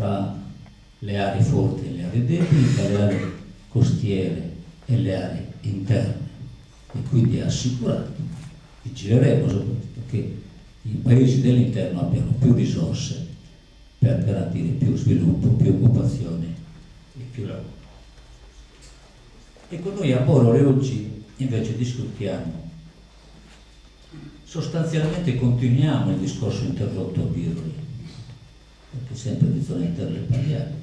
fra le aree forti e le aree deboli, fra le aree costiere e le aree interne. E quindi è assicurato, vigileremo soprattutto che i paesi dell'interno abbiano più risorse per garantire più sviluppo, più occupazione e più lavoro. Ecco, noi a Borore oggi invece discutiamo, sostanzialmente continuiamo il discorso interrotto a Biroli, perché sempre interne parliamo.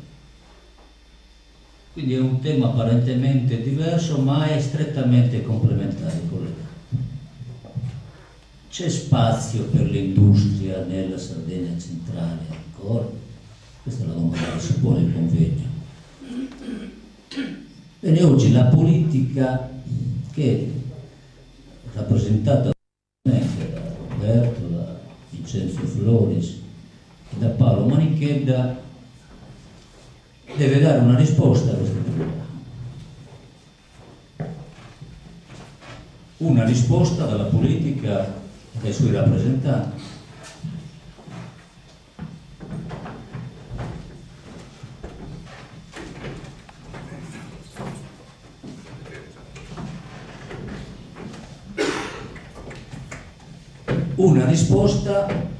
Quindi è un tema apparentemente diverso, ma è strettamente complementare le C'è spazio per l'industria nella Sardegna centrale ancora? Questa è la domanda che si pone il convegno. Bene, oggi la politica che rappresentata da Roberto, da Vincenzo Floris da Paolo Manichedda deve dare una risposta a questo problema. Una risposta dalla politica e dai suoi rappresentanti. Una risposta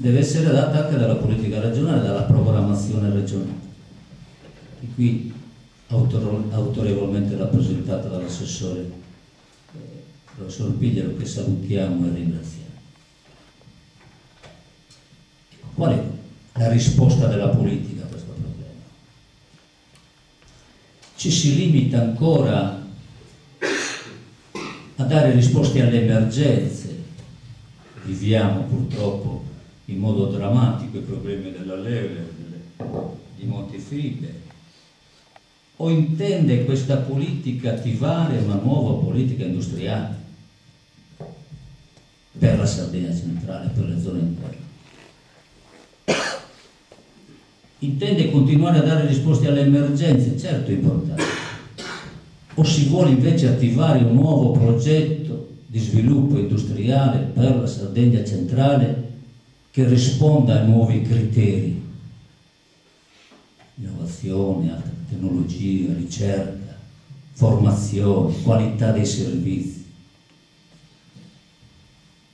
deve essere data anche dalla politica regionale, dalla programmazione regionale e qui autorevolmente rappresentata dall'assessore eh, professor Pigliaro che salutiamo e ringraziamo. Qual è la risposta della politica a questo problema? Ci si limita ancora a dare risposte alle emergenze, viviamo purtroppo in modo drammatico i problemi della Leve, di Montefibre, o intende questa politica attivare una nuova politica industriale per la Sardegna centrale, per le zone interne? Intende continuare a dare risposte alle emergenze, certo importanti, o si vuole invece attivare un nuovo progetto di sviluppo industriale per la Sardegna centrale che risponda ai nuovi criteri, innovazione, altre tecnologia, ricerca, formazione, qualità dei servizi.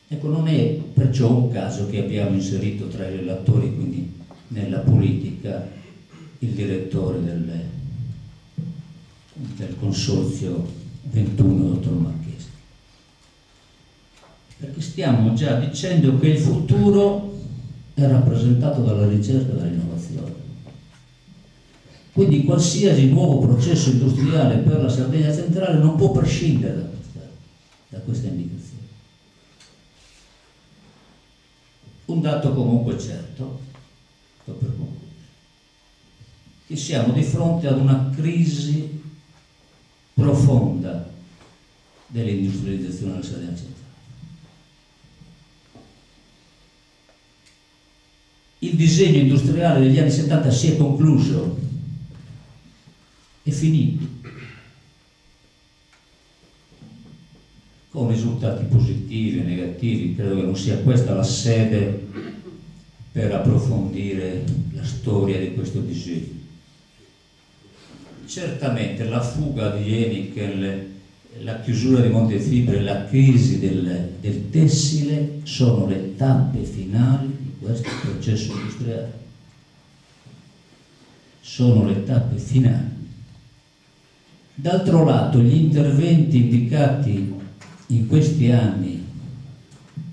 Ecco, non è perciò un caso che abbiamo inserito tra i relatori, quindi nella politica, il direttore del, del consorzio 21, dottor Marchesi. Perché stiamo già dicendo che il futuro è rappresentato dalla ricerca e dall'innovazione. Quindi qualsiasi nuovo processo industriale per la Sardegna centrale non può prescindere da questa, da questa indicazione. Un dato comunque certo, sto per concludere, che siamo di fronte ad una crisi profonda dell'industrializzazione della Sardegna centrale. Il disegno industriale degli anni 70 si è concluso è finito. Con risultati positivi e negativi, credo che non sia questa la sede per approfondire la storia di questo disegno. Certamente la fuga di Enichel, la chiusura di Montefibre, la crisi del, del tessile sono le tappe finali questo processo industriale. Sono le tappe finali D'altro lato gli interventi indicati in questi anni,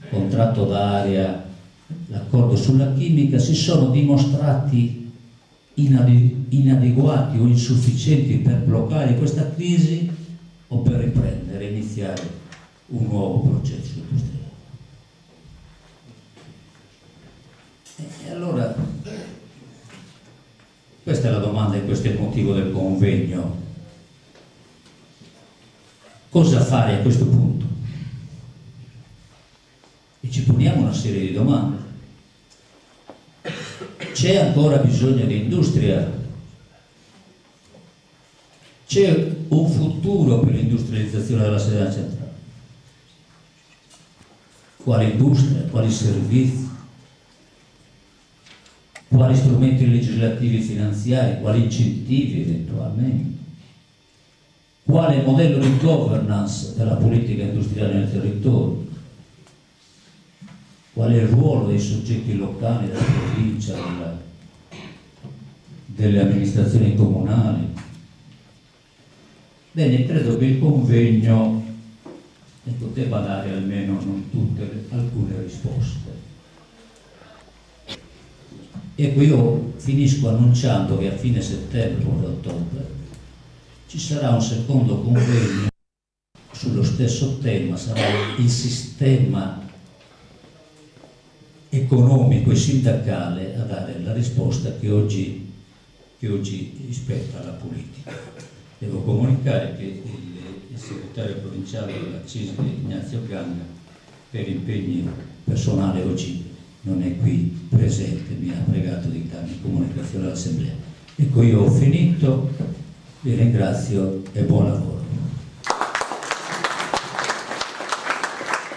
contratto d'aria, l'accordo sulla chimica, si sono dimostrati inadeguati o insufficienti per bloccare questa crisi o per riprendere iniziare un nuovo processo industriale. E allora, questa è la domanda e questo è il motivo del convegno Cosa fare a questo punto? E ci poniamo una serie di domande. C'è ancora bisogno di industria? C'è un futuro per l'industrializzazione della sede centrale? Quale industria? Quali servizi? Quali strumenti legislativi e finanziari, quali incentivi eventualmente, quale modello di governance della politica industriale nel territorio, qual è il ruolo dei soggetti locali, della provincia, della, delle amministrazioni comunali. Bene, credo che il convegno poteva dare almeno non tutte, alcune risposte. Ecco, io finisco annunciando che a fine settembre o ottobre ci sarà un secondo convegno sullo stesso tema, sarà il sistema economico e sindacale a dare la risposta che oggi, che oggi spetta alla politica. Devo comunicare che il, il segretario provinciale della CISL, Ignazio Ganga, per impegni personali oggi non è qui presente, pregato di comunicazione all'Assemblea. Ecco, io ho finito, vi ringrazio e buon lavoro.